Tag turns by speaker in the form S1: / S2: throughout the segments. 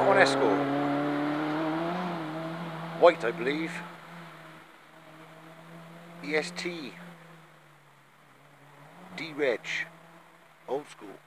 S1: Mark 1 Escort. White, I believe. EST. D-Reg. Old school.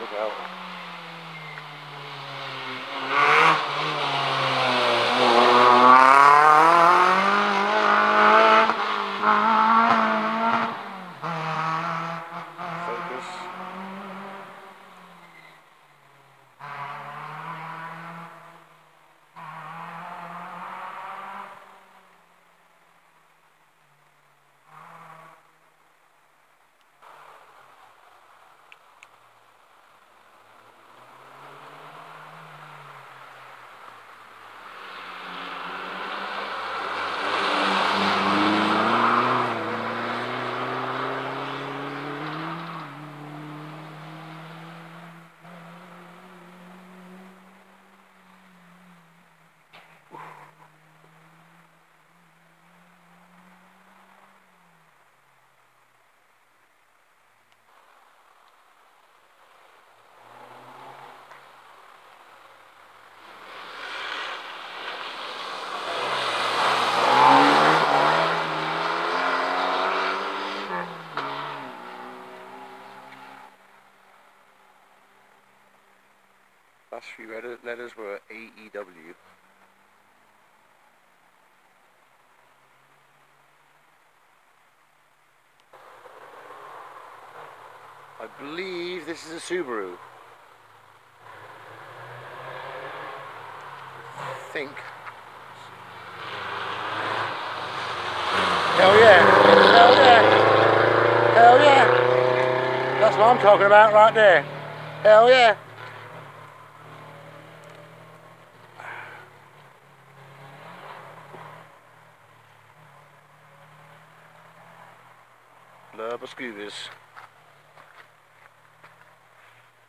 S1: Look out. Last few letters were AEW. I believe this is a Subaru. I think. Hell yeah! Hell yeah! Hell yeah! That's what I'm talking about right there. Hell yeah! Blur Buscubis.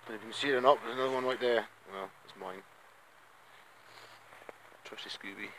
S1: And if you can see it or not, there's another one right there. Well, it's mine. Trusty Scooby.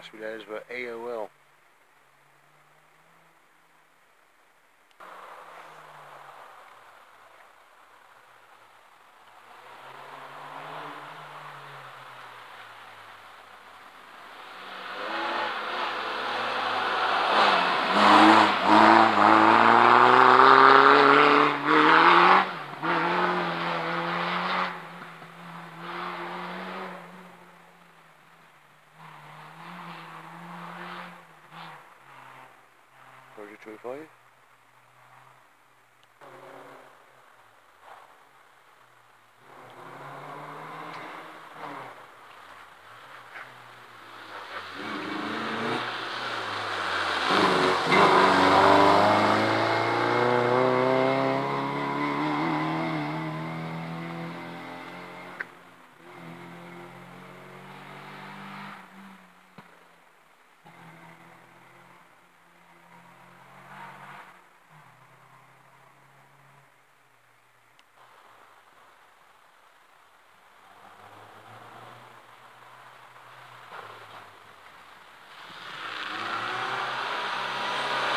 S1: Last few days were AOL. Project 25. Gooby?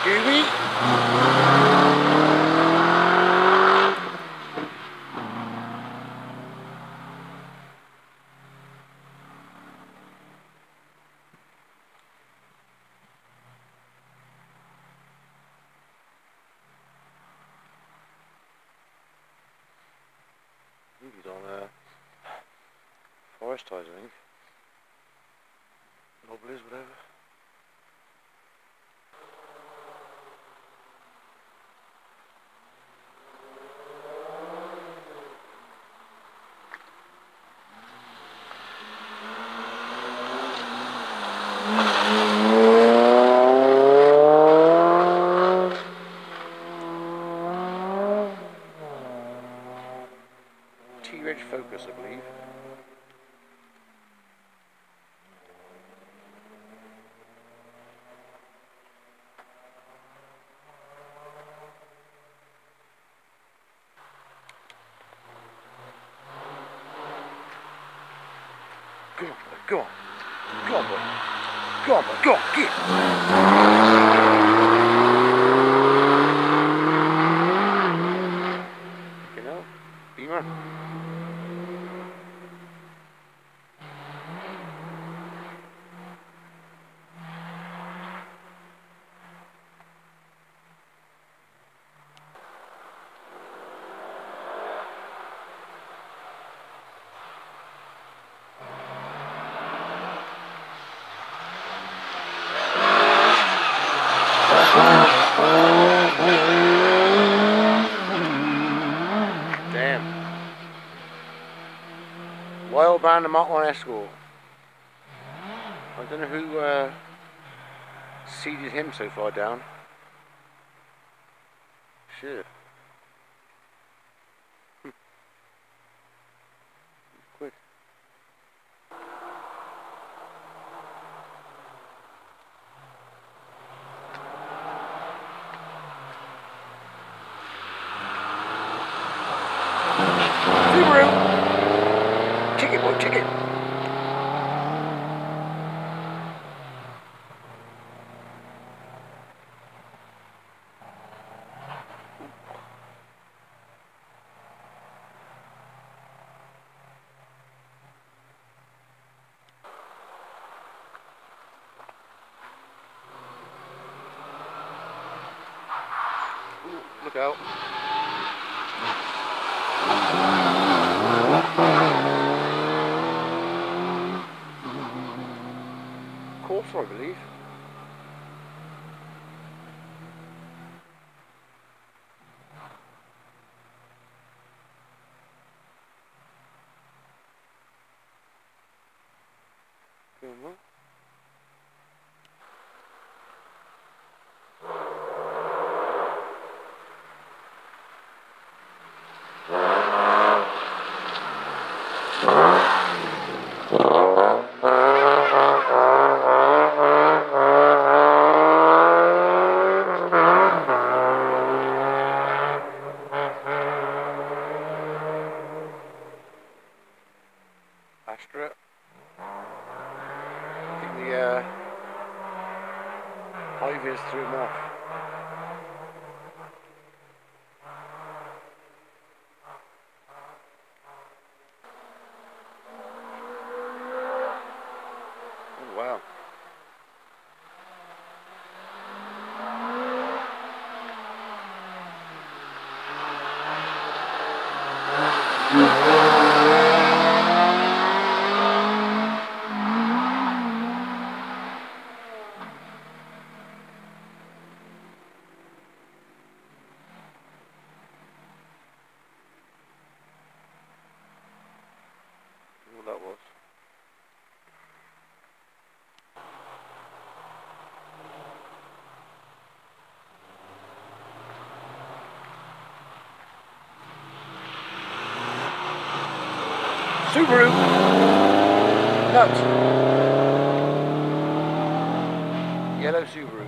S1: Think he's on uh, forest ties, I think. Nobblies, whatever. T-Reg Focus, I believe. Go on, go. On, boy. Go on, boy, go on, get. You know, Beamer. Damn. Wild 1 Escort. I don't know who uh, seeded him so far down. Shit. Look out. Corsair, I believe. Come on. Astra. I think the uh, high vis threw him off. Oh wow. What that was. Subaru! Nuts! Yellow Subaru.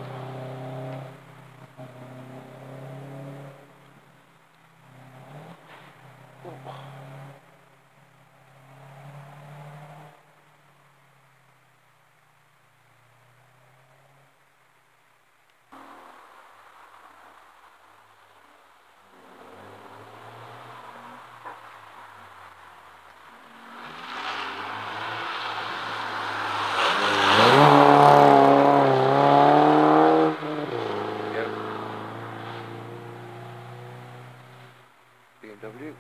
S1: давление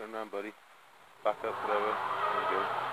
S1: Turn around, buddy. Back up, whatever. There you go.